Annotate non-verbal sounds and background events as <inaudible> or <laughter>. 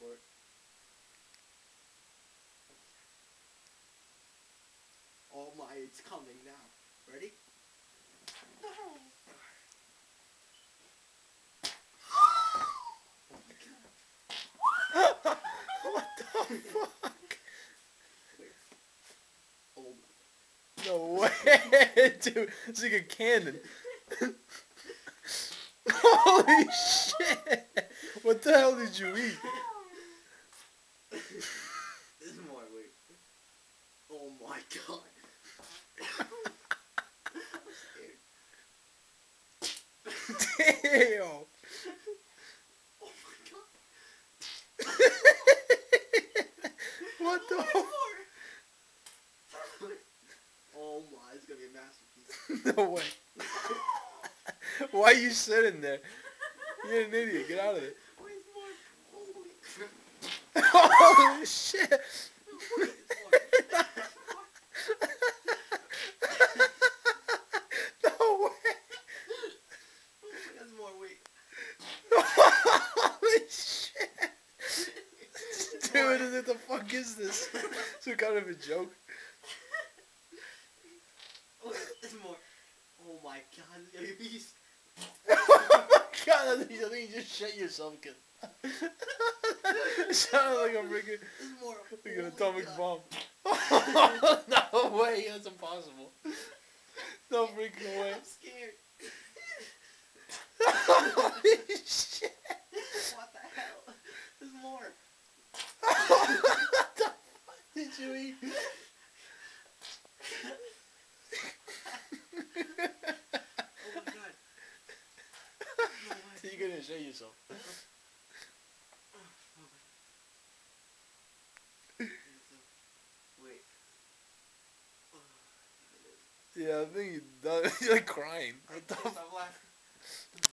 work Oh my, it's coming now. Ready? No. <laughs> what the fuck? <laughs> No way, <laughs> dude. It's like a cannon. Holy shit. What the hell did you eat? Oh my god. Damn! Oh my god. what the? Oh, more. oh my, it's gonna be a masterpiece. <laughs> No way. <laughs> Why are you sitting there? You're an idiot. Get out of it. Where's more? Holy crap. <laughs> Holy shit! Where's more? no way! There's more, wait. Holy shit! Dude, what the fuck is this? <laughs> Some kind of a joke? Oh, there's more. Oh my god, this is gonna be a beast. oh my god, I think, you just shit yourself, kid. it <laughs> sounded like a freaking more. like Oh an my atomic bomb. <laughs> no way, that's impossible. No freaking way. I'm scared. Holy shit. What the hell? There's more. what the you? Oh my god. <laughs> No way. You're gonna shit yourself. Oh, Yeah, I think you're done. <laughs> You're like crying. I What the laughing.